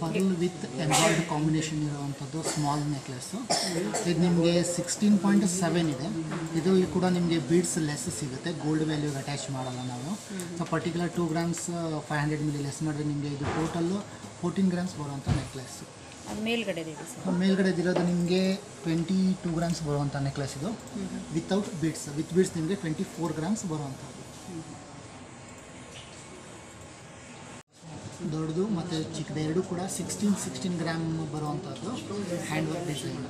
Pearl with embroid combination ಇರುವಂಥದ್ದು small necklace ಇದು ನಿಮಗೆ ಸಿಕ್ಸ್ಟೀನ್ ಪಾಯಿಂಟ್ ಸೆವೆನ್ ಇದೆ. ಇದು ಕೂಡ ನಿಮಗೆ ಬೀಡ್ಸ್ ಲೆಸ್ ಸಿಗುತ್ತೆ. ಗೋಲ್ಡ್ ವ್ಯಾಲ್ಯೂಗೆ ಅಟ್ಯಾಚ್ ಮಾಡಲ್ಲ ನಾವು. So particular two grams five hundred milli less ಮಾಡಿದ್ರೆ ನಿಮಗೆ ಇದು ಟೋಟಲ್ಲು ಫೋರ್ಟೀನ್ ಗ್ರಾಮ್ಸ್ ಬರುವಂಥ ನೆಕ್ಲೆಸ್ಸು ಮೇಲ್ಗಡೆ ಮೇಲ್ಗಡೆ ಇರೋದು ನಿಮಗೆ ಟ್ವೆಂಟಿ ಟೂ ಗ್ರಾಮ್ಸ್ ಬರುವಂಥ ನೆಕ್ಲೆಸ್ ಇದು. ವಿತೌಟ್ ಬೀಡ್ಸ್ ವಿತ್ ಬೀಡ್ಸ್ ನಿಮಗೆ ಟ್ವೆಂಟಿ ಫೋರ್ ಗ್ರಾಮ್ಸ್ ಬರುವಂಥದ್ದು. ದೊಡ್ಡದು ಮತ್ತು ಚಿಕ್ಕದು ಎರಡು ಕೂಡ ಸಿಕ್ಸ್ಟೀನ್ ಸಿಕ್ಸ್ಟೀನ್ ಗ್ರಾಮ್ ಬರುವಂಥದ್ದು ಹ್ಯಾಂಡ್ ವರ್ಕ್ ಡಿಸೈನ್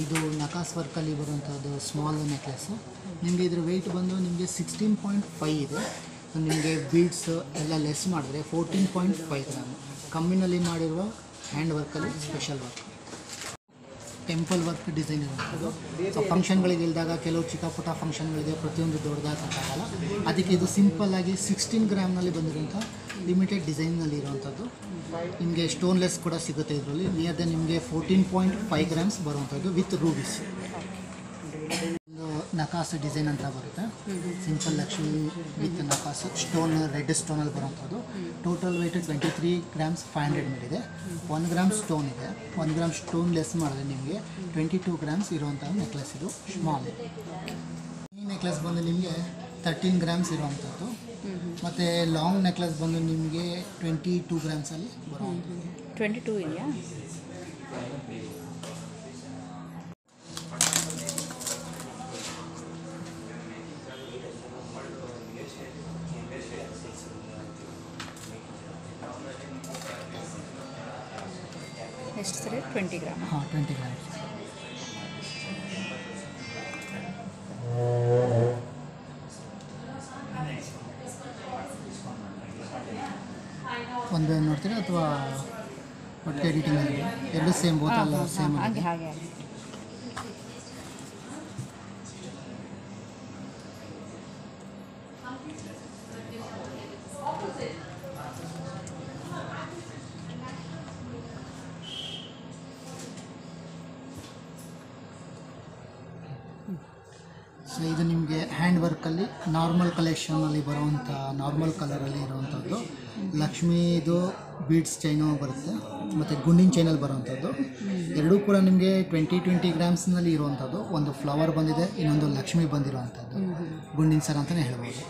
ಇದು ನಕಾಸ್ ವರ್ಕಲ್ಲಿ ಬರುವಂಥದ್ದು ಸ್ಮಾಲ್ ನೆಕ್ಲೆಸ್ಸು ನಿಮಗೆ ಇದ್ರ ವೆಯ್ಟ್ ಬಂದು ನಿಮಗೆ ಸಿಕ್ಸ್ಟೀನ್ ಪಾಯಿಂಟ್ ಫೈವ್ ಇದೆ. ನಿಮಗೆ ಬೀಡ್ಸ್ ಎಲ್ಲ ಲೆಸ್ ಮಾಡಿದ್ರೆ ಫೋರ್ಟೀನ್ ಪಾಯಿಂಟ್ ಫೈವ್ ಗ್ರಾಮ್ ಕಮ್ಮಿನಲ್ಲಿ ಮಾಡಿರುವ hand ವರ್ಕಲ್ಲಿ special work temple work design ಇರುವಂಥದ್ದು. ಸೊ ಫಂಕ್ಷನ್ಗಳಿಗೆ ಇಲ್ದಾಗ ಕೆಲವು ಚಿಕ್ಕ ಪುಟ್ಟ ಫಂಕ್ಷನ್ಗಳಿದೆ ಪ್ರತಿಯೊಂದು ದೊಡ್ಡದಾಗಲ್ಲ ಅದಕ್ಕೆ ಇದು ಸಿಂಪಲ್ ಆಗಿ ಸಿಕ್ಸ್ಟೀನ್ ಗ್ರಾಮ್ನಲ್ಲಿ ಬಂದಿರುವಂಥ ಲಿಮಿಟೆಡ್ ಡಿಸೈನ್ನಲ್ಲಿ ಇರುವಂಥದ್ದು. ನಿಮಗೆ ಸ್ಟೋನ್ಲೆಸ್ ಕೂಡ ಸಿಗುತ್ತೆ ಇದರಲ್ಲಿ. ನಿಯರ್ ದೆನ್ ನಿಮಗೆ ಫೋರ್ಟೀನ್ ಪಾಯಿಂಟ್ ಫೈವ್ ಗ್ರಾಮ್ಸ್ ಬರುವಂಥದ್ದು ವಿತ್ ರೂಬೀಸ್ ನಕಾಸ್ ಡಿಸೈನ್ ಅಂತ ಬರುತ್ತೆ. ಸಿಂಪಲ್ ಲಕ್ಷ್ಮಿ ವಿತ್ ನಕಾಸು ಸ್ಟೋನ್ ರೆಡ್ ಸ್ಟೋನಲ್ಲಿ ಬರುವಂಥದ್ದು. Total weight twenty three grams five hundred mil ಇದೆ ಗ್ರಾಮ್ ಸ್ಟೋನ್ ಇದೆ. ಒನ್ ಗ್ರಾಮ್ ಸ್ಟೋನ್ ಲೆಸ್ ಮಾಡಿದ್ರೆ ನಿಮಗೆ ಟ್ವೆಂಟಿ ಟೂ ಗ್ರಾಮ್ಸ್ ಇರುವಂಥ ನೆಕ್ಲೆಸ್ ಇದು ಸ್ಮಾಲ್ ಈ ನೆಕ್ಲೆಸ್ ಬಂದು ನಿಮಗೆ ತರ್ಟೀನ್ ಗ್ರಾಮ್ಸ್ ಇರುವಂಥದ್ದು. ಮತ್ತು ಲಾಂಗ್ ನೆಕ್ಲೆಸ್ ಬಂದು ನಿಮಗೆ ಟ್ವೆಂಟಿ ಟೂ ಗ್ರಾಮ್ಸಲ್ಲಿ ಬರುವಂಥದ್ದು. ಟ್ವೆಂಟಿ ಟೂ ಇದೆಯಾ? ಎಷ್ಟು ಸರಿ? Twenty gram. ಹಾಂ ಟ್ವೆಂಟಿ ಗ್ರಾಮ್. ಒಂದು ನೋಡ್ತೀರಾ ಅಥವಾ ಒಟ್ಟಿಗೆ ಎಡಿಟಿಂಗ್ ಎರಡು ಸೇಮ್ ಬೋತಲ್ಲ ಸೇಮ್ ಹಾಗೆ ಹಾಗೆ. ಸೊ ಇದು ನಿಮಗೆ ಹ್ಯಾಂಡ್ ವರ್ಕಲ್ಲಿ ನಾರ್ಮಲ್ ಕಲೆಕ್ಷನಲ್ಲಿ ಬರುವಂಥ ನಾರ್ಮಲ್ ಕಲರಲ್ಲಿ ಇರುವಂಥದ್ದು ಲಕ್ಷ್ಮೀದು ಬೀಡ್ಸ್ ಚೈನು ಬರುತ್ತೆ, ಮತ್ತು ಗುಂಡಿನ ಚೈನಲ್ಲಿ ಬರುವಂಥದ್ದು ಎರಡೂ ಕೂಡ ನಿಮಗೆ ಟ್ವೆಂಟಿ ಟ್ವೆಂಟಿ ಗ್ರಾಮ್ಸ್ನಲ್ಲಿ ಇರುವಂಥದ್ದು ಒಂದು ಫ್ಲವರ್ ಬಂದಿದೆ, ಇನ್ನೊಂದು ಲಕ್ಷ್ಮಿ ಬಂದಿರುವಂಥದ್ದು ಗುಂಡಿನ ಸರ್ ಅಂತಲೇ ಹೇಳ್ಬೋದು.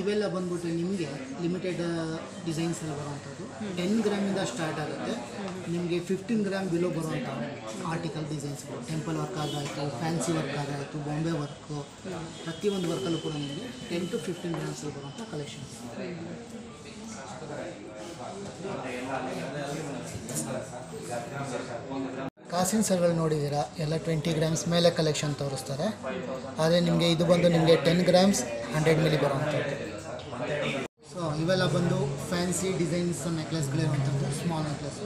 ಇವೆಲ್ಲ ಬಂದ್ಬಿಟ್ಟು ನಿಮಗೆ ಲಿಮಿಟೆಡ್ ಡಿಸೈನ್ಸ್ ಎಲ್ಲ ಬರುವಂಥದ್ದು. ಟೆನ್ ಗ್ರಾಮಿಂದ ಸ್ಟಾರ್ಟ್ ಆಗುತ್ತೆ. ನಿಮಗೆ ಫಿಫ್ಟೀನ್ ಗ್ರಾಮ್ ಬಿಲೋ ಬರುವಂಥ ಆರ್ಟಿಕಲ್ ಡಿಸೈನ್ಸ್ಗಳು ಟೆಂಪಲ್ ವರ್ಕ್ ಆಗಾಯಿತು ಫ್ಯಾನ್ಸಿ ವರ್ಕ್ ಆಗಾಯಿತು ಬಾಂಬೆ ವರ್ಕು ಪ್ರತಿಯೊಂದು ವರ್ಕಲ್ಲೂ ಕೂಡ ನಿಮಗೆ ಟೆನ್ ಟು ಫಿಫ್ಟೀನ್ ಗ್ರಾಮ್ಸಲ್ಲಿ ಬರುವಂಥ ಕಲೆಕ್ಷನ್ಸ್ ಕಾಸಿನ ಸರ್ಗಳು ನೋಡಿದ್ದೀರಾ? ಎಲ್ಲ ಟ್ವೆಂಟಿ ಗ್ರಾಮ್ಸ್ ಮೇಲೆ ಕಲೆಕ್ಷನ್ ತೋರಿಸ್ತಾರೆ. ಆದರೆ ನಿಮಗೆ ಇದು ಬಂದು ನಿಮಗೆ ಟೆನ್ ಗ್ರಾಮ್ಸ್ ಹಂಡ್ರೆಡ್ ಮಿಲಿ ಬರುವಂಥದ್ದು. ಬಂದು ಫ್ಯಾನ್ಸಿ ಡಿಸೈನ್ಸ್ ನೆಕ್ಲೆಸ್ಗಳಿರುವಂಥದ್ದು ಸ್ಮಾಲ್ ನೆಕ್ಲೆಸ್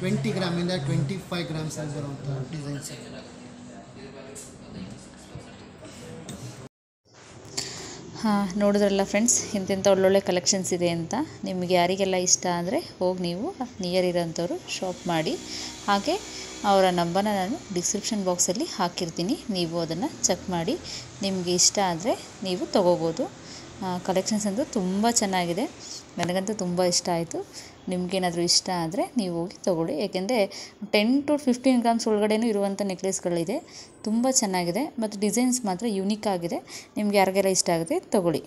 ಟ್ವೆಂಟಿ ಗ್ರಾಮಿಂದ ಟ್ವೆಂಟಿ ಫೈವ್ ಗ್ರಾಮ್ಸಲ್ಲಿ ಬರುವಂಥ ಡಿಸೈನ್ಸ್ ಹಾಂ, ನೋಡಿದ್ರಲ್ಲ ಫ್ರೆಂಡ್ಸ್ ಇಂತಿಂಥ ಒಳ್ಳೊಳ್ಳೆ ಕಲೆಕ್ಷನ್ಸ್ ಇದೆ ಅಂತ. ನಿಮಗೆ ಯಾರಿಗೆಲ್ಲ ಇಷ್ಟ ಅಂದರೆ ಹೋಗಿ ನೀವು ನಿಯರ್ ಇರೋಂಥವ್ರು ಶಾಪ್ ಮಾಡಿ. ಹಾಗೆ ಅವರ ನಂಬರ್ನ ನಾನು ಡಿಸ್ಕ್ರಿಪ್ಷನ್ ಬಾಕ್ಸಲ್ಲಿ ಹಾಕಿರ್ತೀನಿ. ನೀವು ಅದನ್ನು ಚೆಕ್ ಮಾಡಿ. ನಿಮಗೆ ಇಷ್ಟ ಆದರೆ ನೀವು ತೊಗೋಬೋದು. ಕಲೆಕ್ಷನ್ಸ್ ಅಂತೂ ತುಂಬ ಚೆನ್ನಾಗಿದೆ. ನನಗಂತೂ ತುಂಬ ಇಷ್ಟ ಆಯಿತು. ನಿಮಗೇನಾದರೂ ಇಷ್ಟ ಆದರೆ ನೀವು ಹೋಗಿ ತೊಗೊಳ್ಳಿ. ಏಕೆಂದರೆ ಟೆನ್ ಟು ಫಿಫ್ಟೀನ್ ಗ್ರಾಮ್ಸ್ ಒಳಗಡೆನೂ ಇರುವಂಥ ನೆಕ್ಲೆಸ್ಗಳಿದೆ ತುಂಬ ಚೆನ್ನಾಗಿದೆ. ಮತ್ತು ಡಿಸೈನ್ಸ್ ಮಾತ್ರ ಯುನೀಕ್ ಆಗಿದೆ. ನಿಮ್ಗೆ ಯಾರಿಗೆಲ್ಲ ಇಷ್ಟ ಆಗುತ್ತೆ, ತೊಗೊಳ್ಳಿ.